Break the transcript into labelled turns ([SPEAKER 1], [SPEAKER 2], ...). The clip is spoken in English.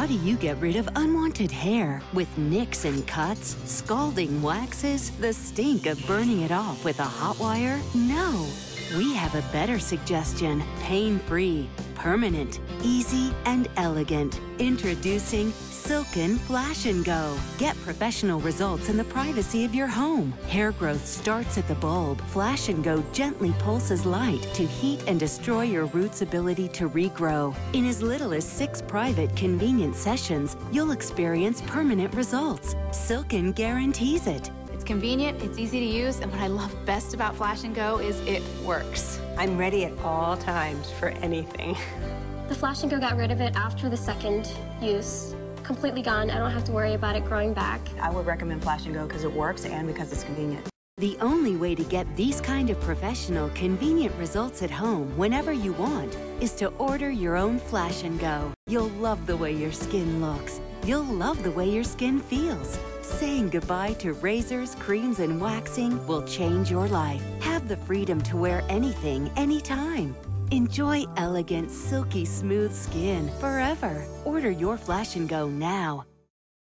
[SPEAKER 1] How do you get rid of unwanted hair with nicks and cuts, scalding waxes, the stink of burning it off with a hot wire? No. We have a better suggestion pain free, permanent, easy, and elegant. Introducing Silk'n Flash and Go. Get professional results in the privacy of your home. Hair growth starts at the bulb. Flash and Go gently pulses light to heat and destroy your root's ability to regrow. In as little as six private, convenient sessions, you'll experience permanent results. Silk'n guarantees it.
[SPEAKER 2] It's convenient, it's easy to use, and what I love best about Flash and Go is it works.
[SPEAKER 3] I'm ready at all times for anything.
[SPEAKER 4] The Flash and Go got rid of it after the second use. Completely gone. I don't have to worry about it growing back.
[SPEAKER 3] I would recommend Flash and Go because it works and because it's convenient.
[SPEAKER 1] The only way to get these kind of professional, convenient results at home whenever you want is to order your own Flash and Go. You'll love the way your skin looks. You'll love the way your skin feels. Saying goodbye to razors, creams, and waxing will change your life. Have the freedom to wear anything, anytime. Enjoy elegant, silky smooth skin forever. Order your Flash and Go now.